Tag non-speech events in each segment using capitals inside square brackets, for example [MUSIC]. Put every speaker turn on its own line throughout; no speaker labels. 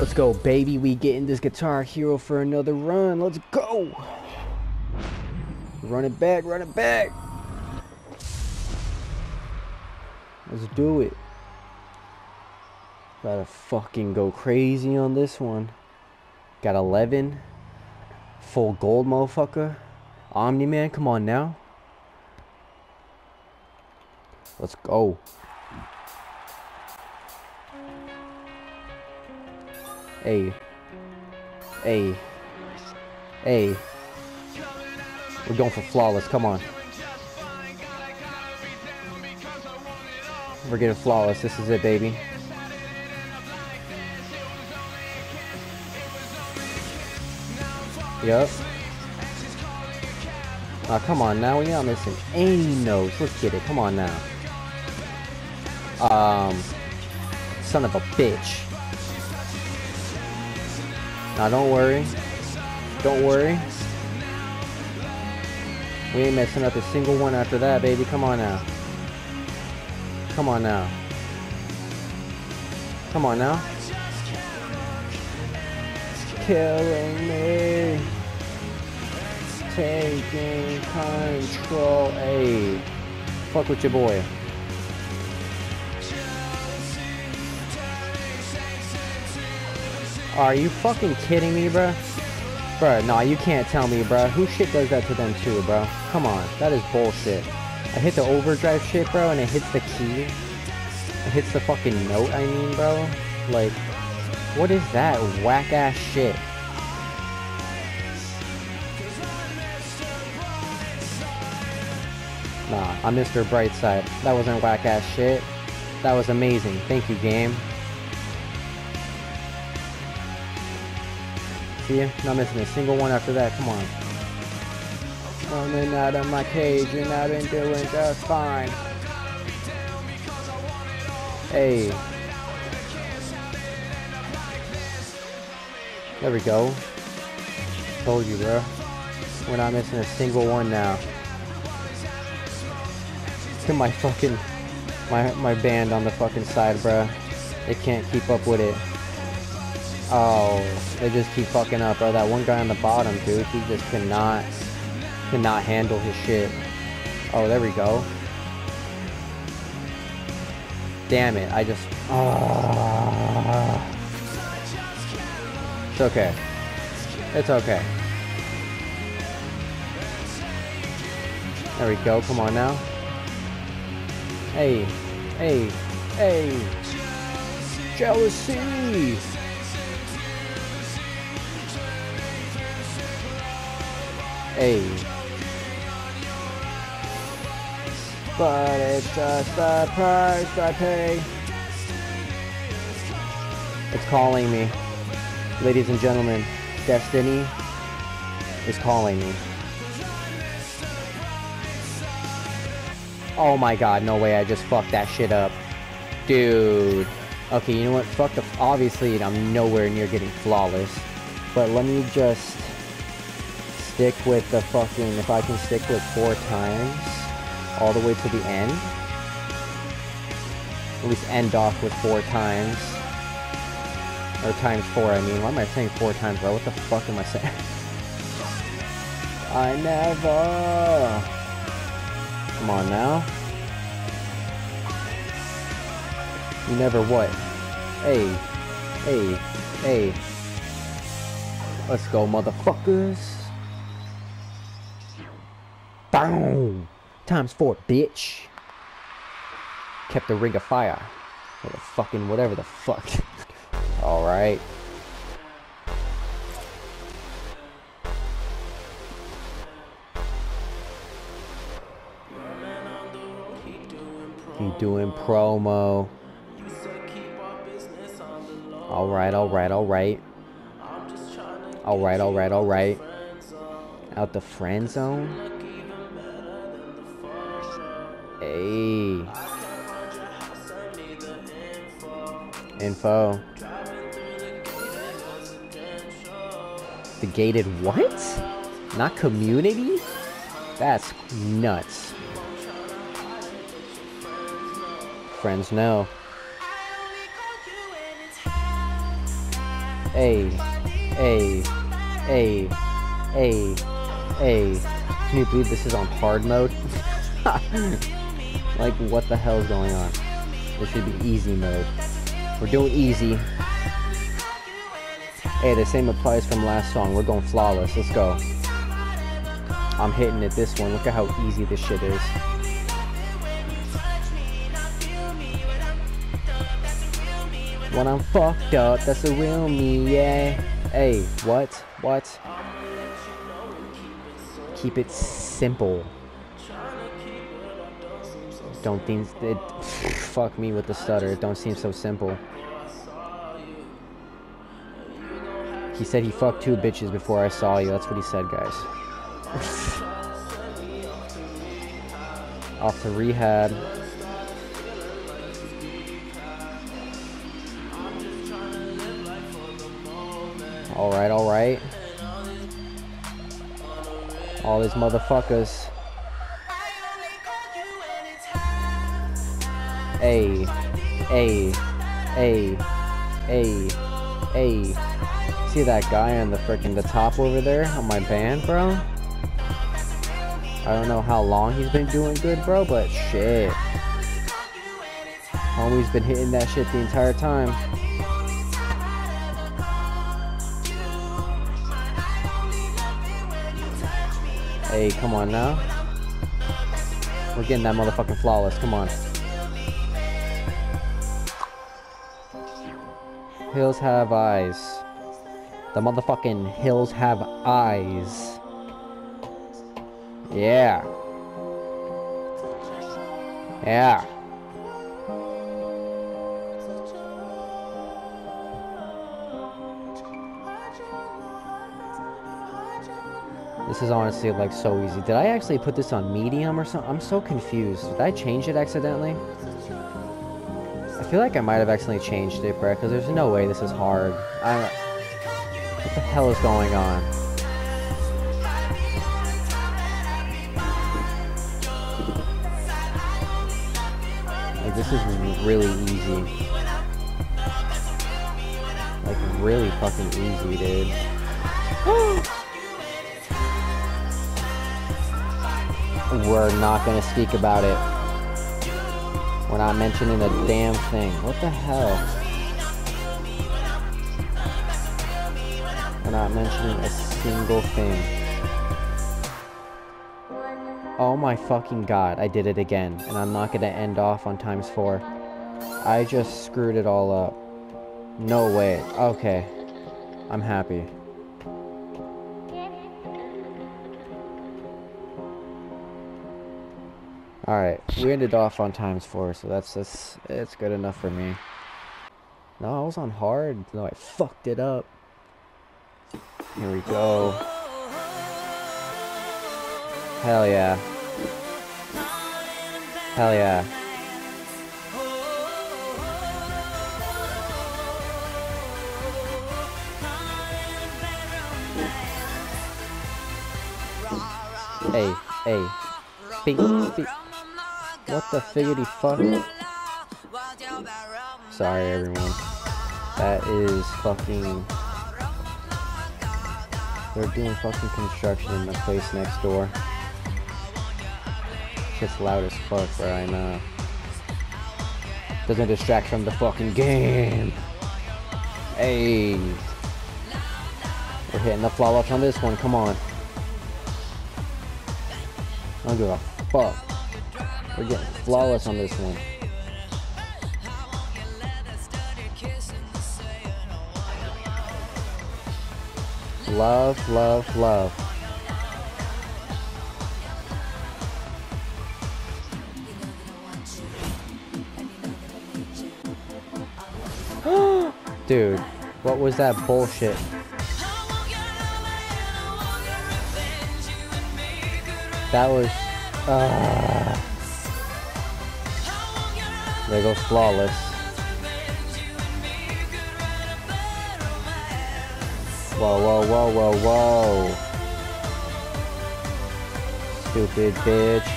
Let's go, baby. We getting this Guitar Hero for another run. Let's go. Run it back, run it back. Let's do it. Gotta fucking go crazy on this one. Got 11. Full gold, motherfucker. Omni-Man, come on now. Let's go. Hey. Hey. Hey. We're going for flawless, come on. We're getting flawless, this is it, baby. Yup. Oh, come on now, we're not missing any notes. Let's get it, come on now. Um, son of a bitch. Now don't worry. Don't worry. We ain't messing up a single one after that, baby. Come on now. Come on now. Come on now. Killing me. Taking control. Hey. Fuck with your boy. Are you fucking kidding me, bruh? Bruh, nah, you can't tell me, bruh. Who shit does that to them too, bro? Come on, that is bullshit. I hit the overdrive shit, bro, and it hits the key. It hits the fucking note, I mean, bro. Like, what is that whack-ass shit? Nah, I'm Mr. Brightside. That wasn't whack-ass shit. That was amazing. Thank you, game. See? Not missing a single one after that. Come on. Coming out of my cage and I've been doing just fine. Hey. There we go. Told you, bro. We're not missing a single one now. Look at my fucking... My, my band on the fucking side, bro. They can't keep up with it. Oh, they just keep fucking up, bro. That one guy on the bottom, dude, he just cannot, cannot handle his shit. Oh, there we go. Damn it, I just... Oh. It's okay. It's okay. There we go, come on now. Hey, hey, hey! Jealousy! Hey. But it's just the price I pay. It's calling me. Ladies and gentlemen, Destiny is calling me. Oh my god, no way, I just fucked that shit up. Dude. Okay, you know what? Fuck the... Obviously, I'm nowhere near getting flawless. But let me just stick with the fucking, if I can stick with four times, all the way to the end. At least end off with four times. Or times four, I mean. Why am I saying four times, bro? What the fuck am I saying? [LAUGHS] I never... Come on now. You never what? Hey. Hey. Hey. Let's go, motherfuckers. Boom! Times four, bitch. Kept the ring of fire. Or the fucking whatever the fuck. [LAUGHS] Alright. Keep doing promo. Alright, alright, alright. Alright, alright, alright. Out the friend zone? Hey. Info. The gated what? Not community? That's nuts. Friends know. A, A, A, A, A. Can you believe this is on hard mode? [LAUGHS] like, what the hell is going on? This should be easy mode. We're doing easy. Hey, the same applies from last song. We're going flawless. Let's go. I'm hitting it this one. Look at how easy this shit is. When I'm fucked up, that's the real me, yeah. Hey, what? What? Keep it simple. Don't think it. Fuck me with the stutter. It don't seem so simple. He said he fucked two bitches before I saw you. That's what he said, guys. [LAUGHS] Off to rehab. Alright, alright. All these motherfuckers. A, A, A, A, A. See that guy on the freaking the top over there on my band, bro? I don't know how long he's been doing good, bro, but shit. Homie's been hitting that shit the entire time. Hey, come on now. We're getting that motherfucking flawless. Come on. Hills have eyes. The motherfucking hills have eyes. Yeah. Yeah. This is honestly like so easy. Did I actually put this on medium or something? I'm so confused. Did I change it accidentally? I feel like I might have accidentally changed it, bro, because there's no way this is hard. I, what the hell is going on? Like, this is really easy. Like, really fucking easy, dude. [GASPS] We're not gonna speak about it. We're not mentioning a damn thing. What the hell? We're not mentioning a single thing. Oh my fucking god, I did it again. And I'm not gonna end off on times four. I just screwed it all up. No way. Okay. I'm happy. Alright, we ended off on times four, so that's just, it's good enough for me. No, I was on hard. No, I fucked it up. Here we go. Hell yeah. Hell yeah. Hey, hey. Beep, beep. What the figgity fuck? Sorry, everyone. That is fucking... They're doing fucking construction in the place next door. Shit's loud as fuck, bro, I know. Doesn't distract from the fucking game. Hey. We're hitting the flawless on this one, come on. I don't give a fuck. We're getting flawless on this one. Love, love, love. [GASPS] Dude, what was that bullshit? That was... Uh, there goes Flawless. Whoa, whoa, whoa, whoa, whoa. Stupid bitch.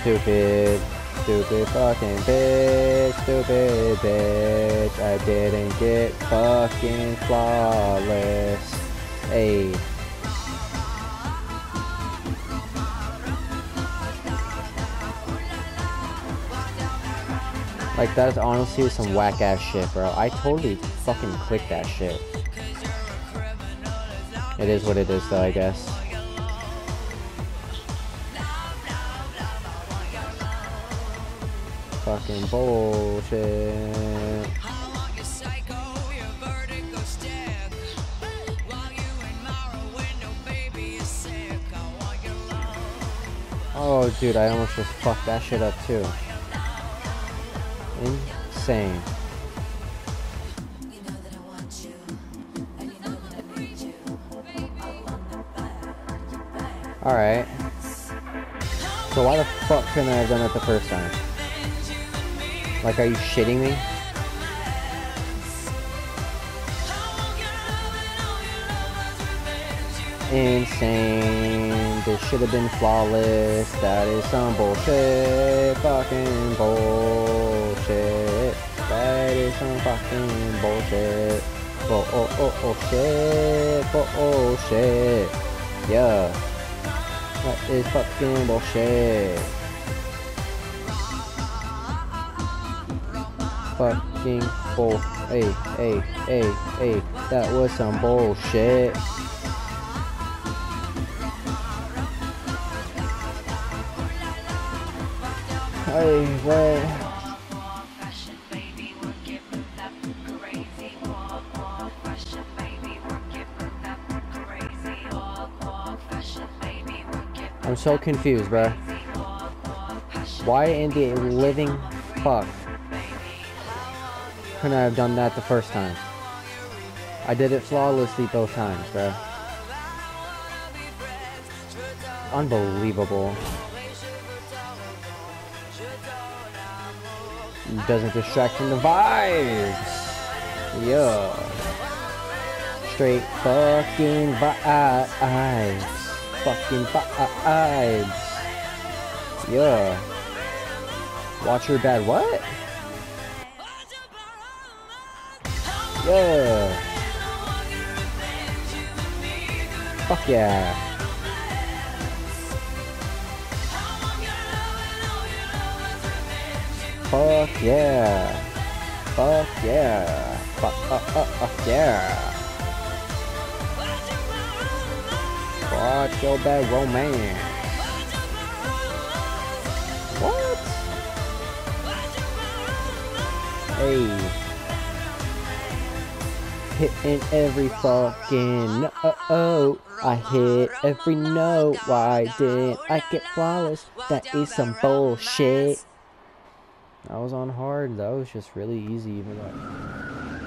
Stupid. Stupid fucking bitch, stupid bitch. I didn't get fucking flawless. Hey. Like that's honestly some whack ass shit, bro. I totally fucking clicked that shit. It is what it is though, I guess. Fucking bullshit. Oh, dude, I almost just fucked that shit up too. Alright. So why the fuck couldn't I have done it the first time? Like, are you shitting me? Insane. This should have been flawless. That is some bullshit. Fucking bullshit. That is some fucking bullshit. Oh, oh, oh, oh, shit. Oh, oh, shit. Yeah. That is fucking bullshit. Fucking bull. Hey, hey, hey, hey. That was some bullshit. Hey, wait. I'm so confused, bro. Why in the living fuck couldn't I have done that the first time? I did it flawlessly both times, bro. Unbelievable. Doesn't distract from the vibes. Yeah. Straight fucking vibes. Fucking vibes. Yeah. Watch your bad what? Yeah. Fuck yeah. Fuck yeah. Fuck yeah. Fuck, uh, uh, fuck yeah. Your bad romance. What? Hey. Hitting every fucking. Oh, I hit every note. Why didn't I get flawless? That is some bullshit. I was on hard. That was just really easy. Even though